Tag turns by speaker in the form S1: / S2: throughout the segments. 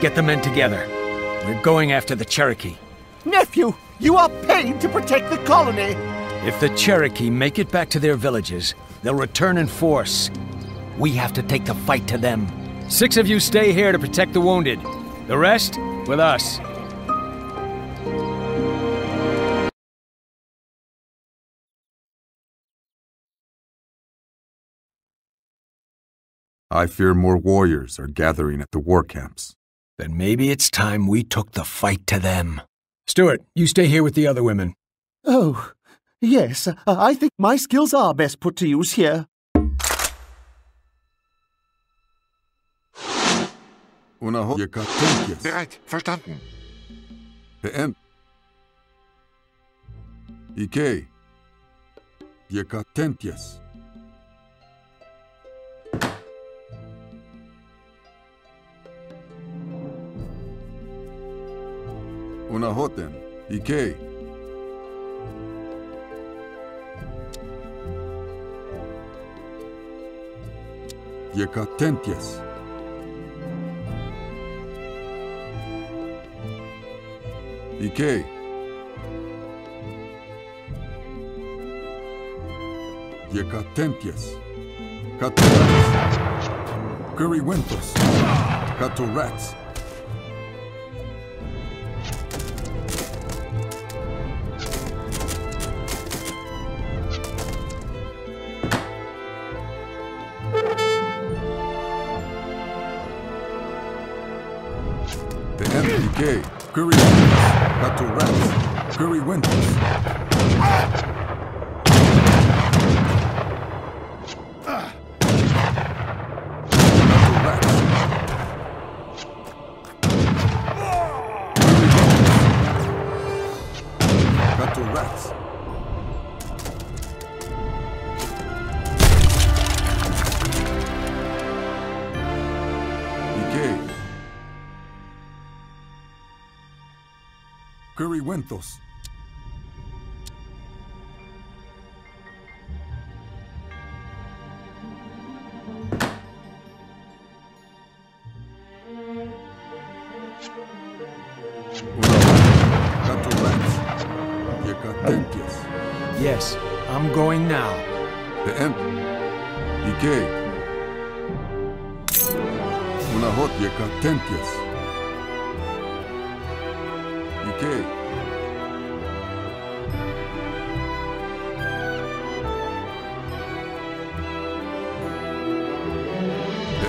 S1: Get the men together. We're going after the Cherokee.
S2: Nephew, you are paid to protect the colony.
S1: If the Cherokee make it back to their villages, they'll return in force. We have to take the fight to them. Six of you stay here to protect the wounded. The rest, with us.
S3: I fear more warriors are gathering at the war camps.
S1: Then maybe it's time we took the fight to them. Stuart, you stay here with the other women.
S2: Oh, yes, uh, I think my skills are best put to use here.
S4: Bereit, verstanden.
S3: PM. Ike. Yakatentias. Unahoten. Ike. Yakatentias. Ike. Yakatentias. Catorats. Currywentos. Catorats. Catorats. Curry Winters. Catorats. Ike. Currywentos.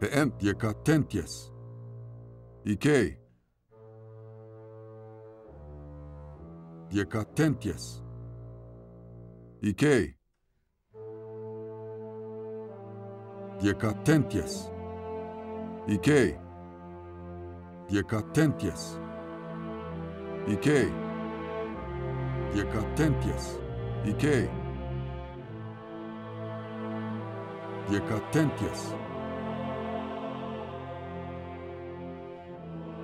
S3: M. Una hote. Yakatentias. Currywentos. Catorats. The M. Ike. Una hoten. The M. Yakatentias. Ike. Yakatentias. Ike. Yakatentias.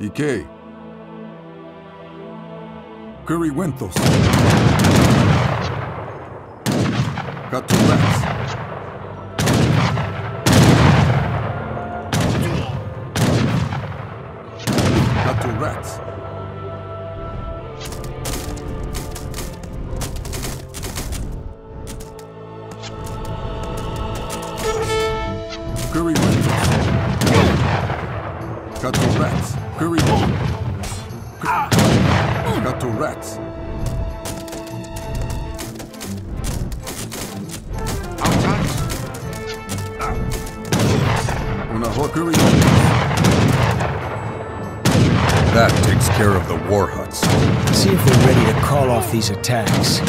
S3: Ike. Yakatentias. Ike. Yakatentias. Ike. Yakatentias. Ike. Currywentos. rats. Currywentos. Catorats. Una hot curry. That takes care of the war huts.
S1: See if they're ready to call off these attacks.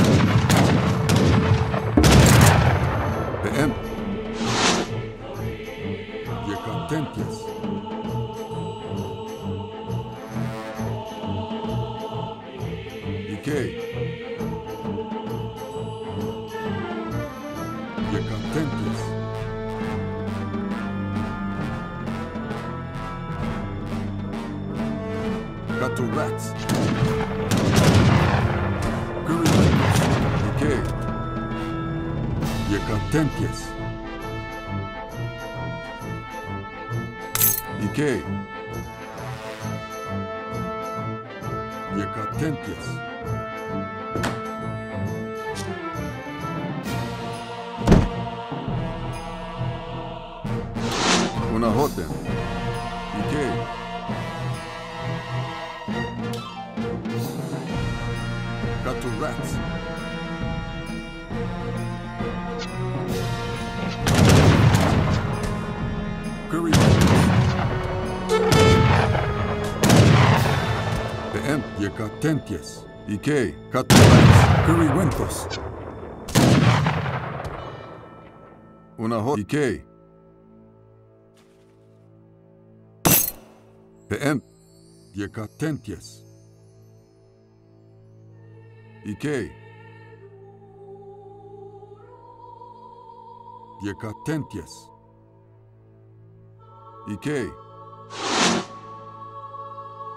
S3: Cattle rats. Decay. Je contentious. Decay. Je contentious. Una hoten. Curry PM, je catentias. Ike, catulans. Curry wentos. Una hot. Ike. PM, je catentias. Ike. Je catentias. Ike.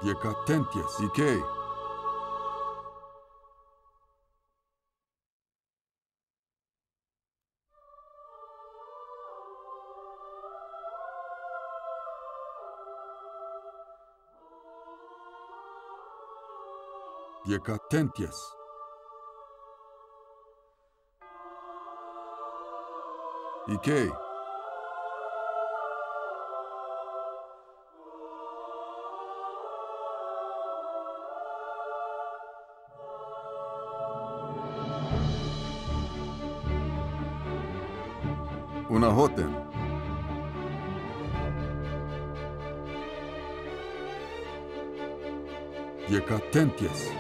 S3: Je catentias. Ike. Je catentias. Ike. 10 pièces.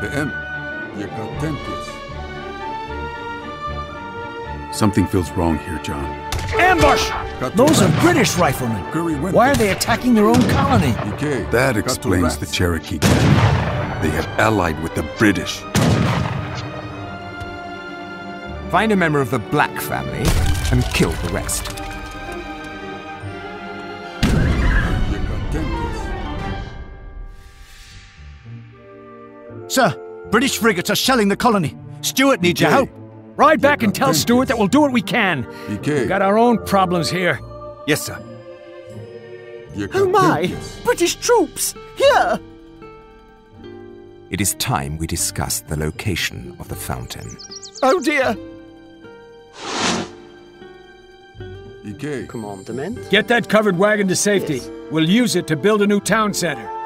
S3: PM, you Something feels wrong here, John.
S1: Ambush! Those are British riflemen. Why are they attacking their own colony?
S3: That explains the Cherokee. They have allied with the British.
S4: Find a member of the Black family and kill the rest.
S2: Sir, British frigates are shelling the colony. Stuart needs your help.
S1: Ride back and tell Stuart that we'll do what we can. We've got our own problems here.
S4: Yes, sir.
S2: Oh my! British troops! Here!
S4: It is time we discuss the location of the fountain.
S2: Oh dear!
S1: Get that covered wagon to safety. We'll use it to build a new town center.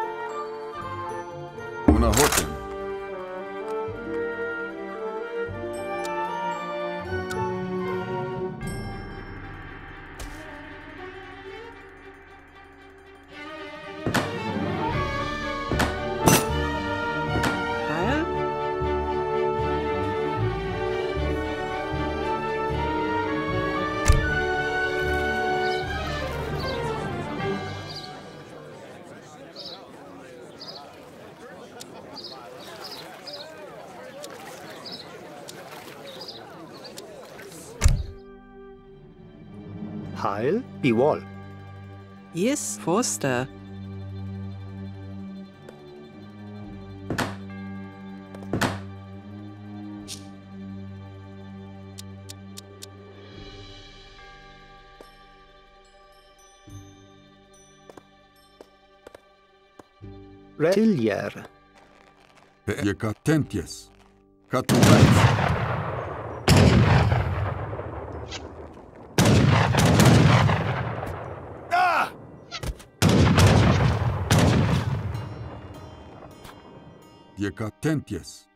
S5: Heil,
S6: be wall.
S5: Yes, Forster.
S6: Tillier.
S3: Je catentias. чоловіка Тентєс.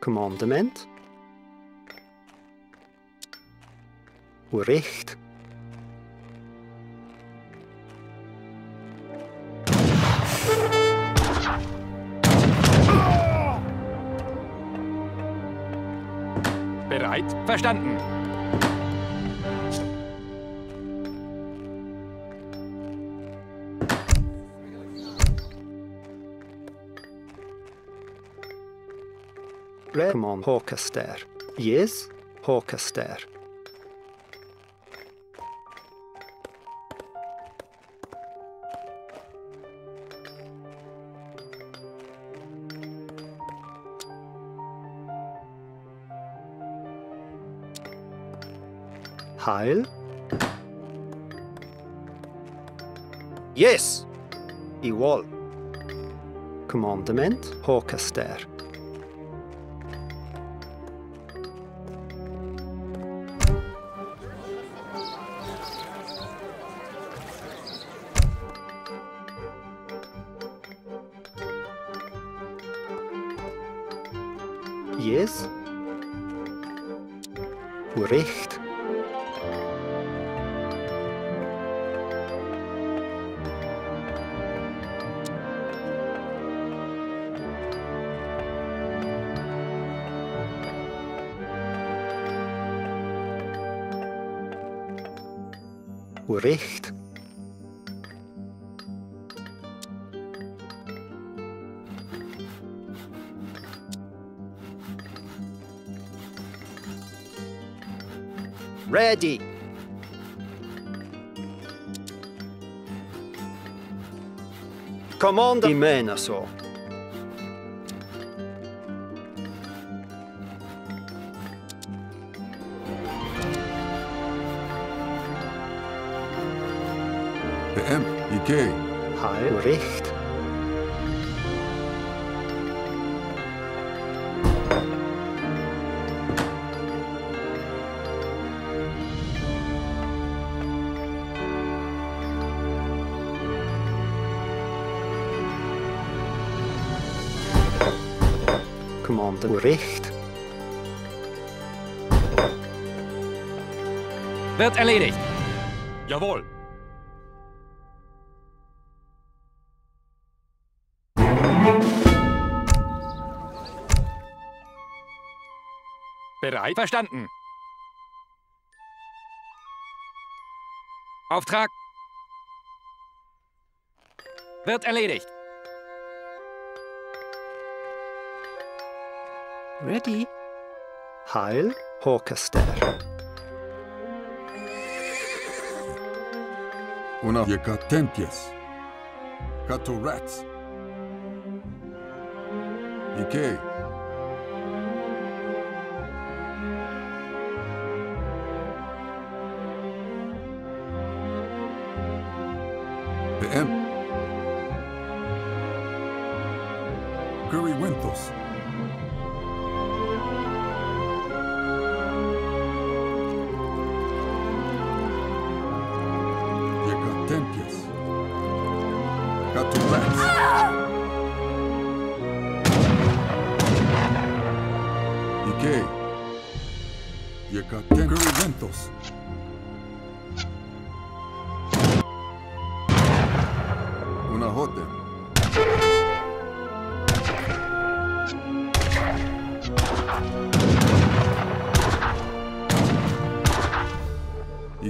S6: Commandement. Recht.
S4: Bereit? Verstanden.
S6: Håkaster. Yes, Håkaster. Heil. Yes! Igual. Commandement Håkaster. Recht. Ready. Command Imena så.
S3: PM, Ikei.
S6: Heil. Recht. Command Recht.
S4: Wird erledigt. Jawohl. Bereit? Verstanden. Auftrag. Wird erledigt.
S5: Ready?
S6: Heil. Håkaster.
S3: Una Yekatempies. Katorats. Ikei. PM. Curry Wintos.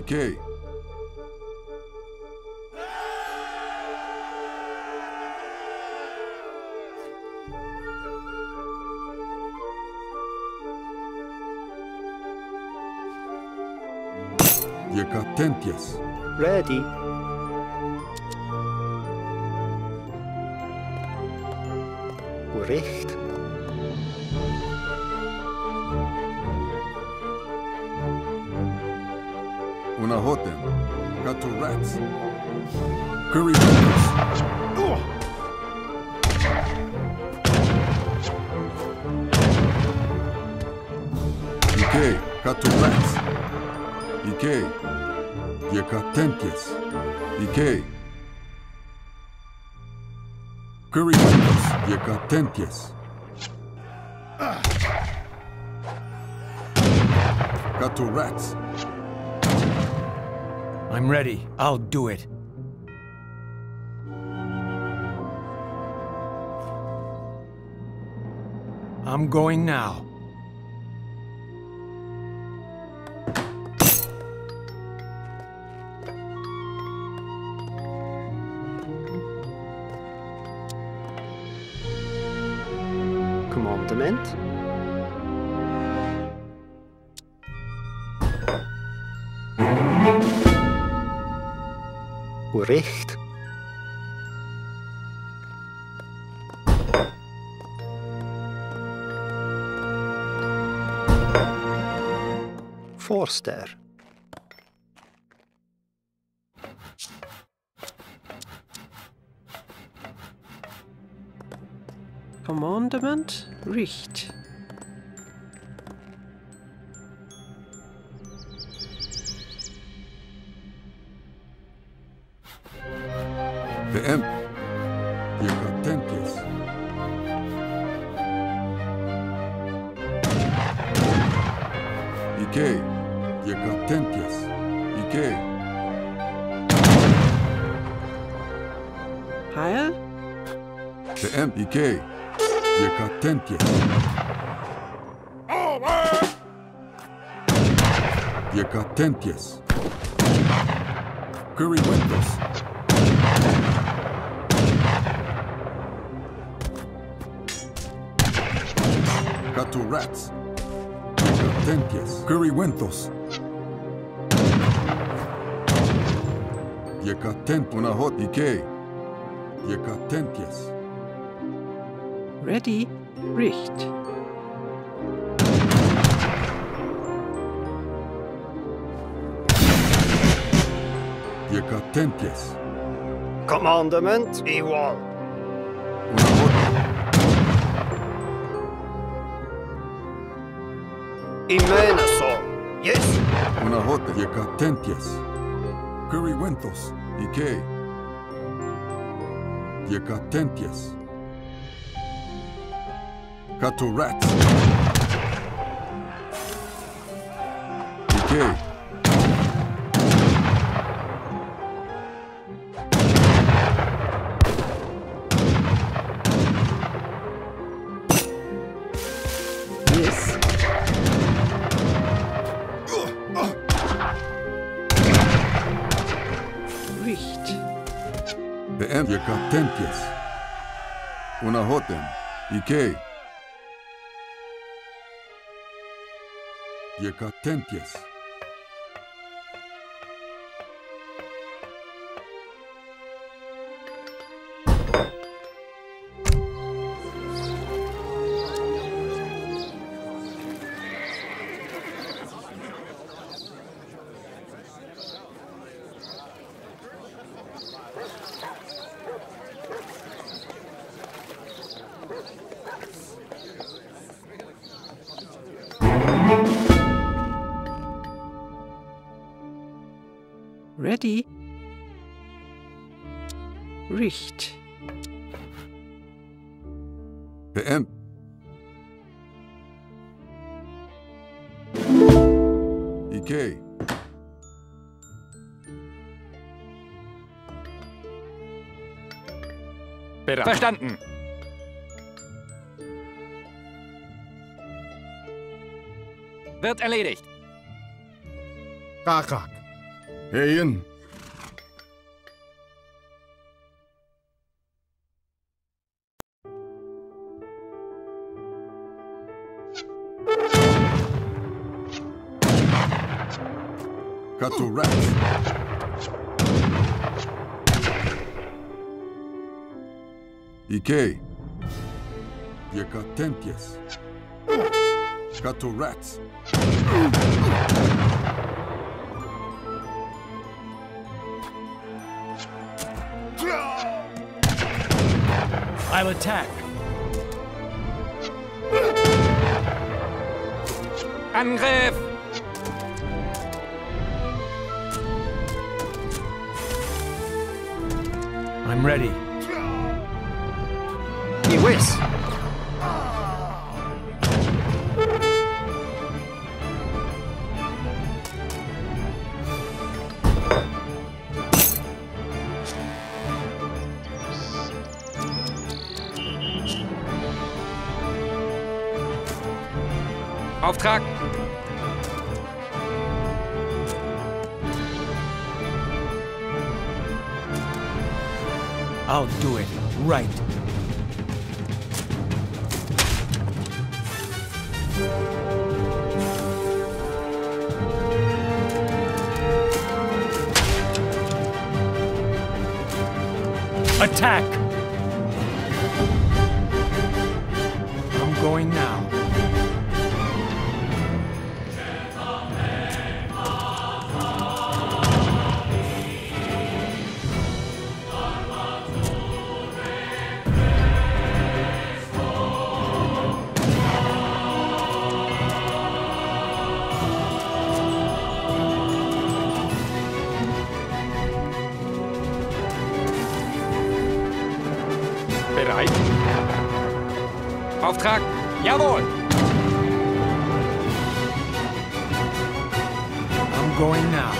S3: Ikei. Yekatempies.
S6: Ready. Recht.
S3: Una hotem. Katorats. Curry Wintos. Ikei. Katorats. Ikei. Yekatempies. Ikei. Curry
S1: I'm ready. I'll do it. I'm going now.
S6: Recht. Forster.
S5: Commandement Richt.
S3: VM. Diakatentius. Ike. you're Diakatentius. Ike.
S5: Heil?
S3: VM. Ike. Diakatentius. Diakatentius. Curry Windows. Gato Rats. Diacatentius. Curry Windows. Diacatent Unahot Ike. Diacatentius.
S5: Ready? Richt.
S3: Diacatentius.
S6: Commandement Ewal.
S3: Unahot.
S6: Imenasol. Yes.
S3: Unahot Diacatentius. Curry Windows. Ike. Diacatentius. Gato Rats. Ike.
S5: Richt.
S3: VM Diacatentius. Unahotem. Ike. Diacatentius.
S5: Ready? Richt.
S3: VM. Ike.
S7: Verstanden. Wird erledigt.
S8: Kakak.
S3: Heyen. Gato Rats. Ike. Diacatentius. Gato Rats.
S1: I'll attack.
S7: Angriff!
S1: I'm ready.
S6: Whiz!
S7: Auftrag
S1: I'll do it. Right. Attack! I'm going now.
S7: Auftrag. Jawohl.
S1: I'm going now.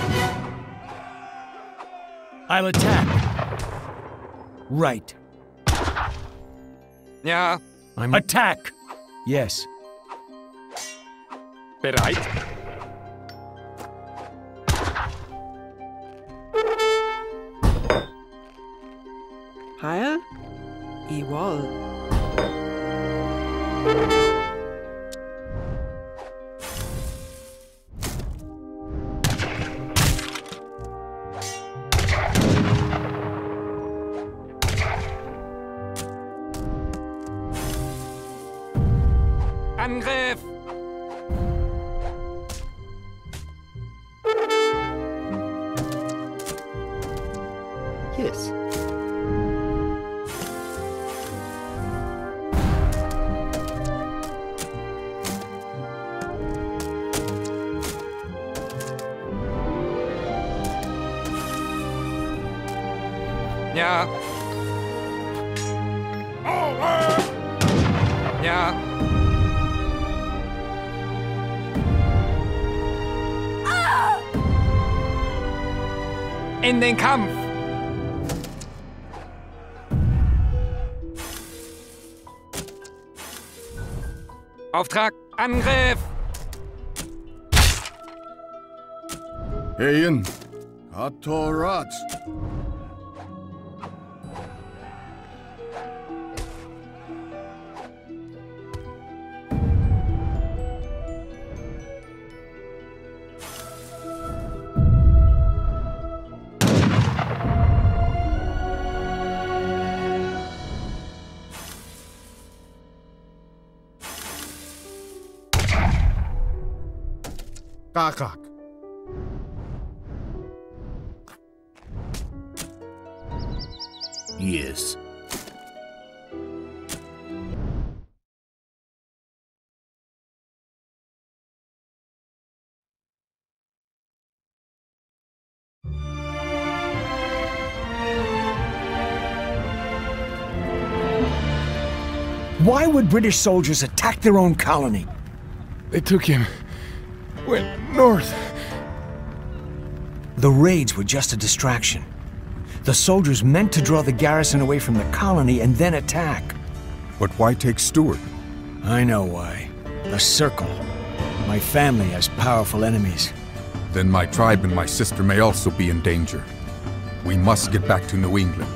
S1: I'll attack. Right.
S7: Ja.
S1: I'm attack. Yes.
S7: Bereit.
S5: Heil? Ewol.
S7: Angriff. In den Kampf! Auftrag, Angriff!
S8: Heyen, Katorat. Kakak. Yes.
S1: Why would British soldiers attack their own colony?
S3: They took him. Went north.
S1: The raids were just a distraction. The soldiers meant to draw the garrison away from the colony and then attack.
S3: But why take Stuart?
S1: I know why. The Circle. My family has powerful enemies.
S3: Then my tribe and my sister may also be in danger. We must get back to New England.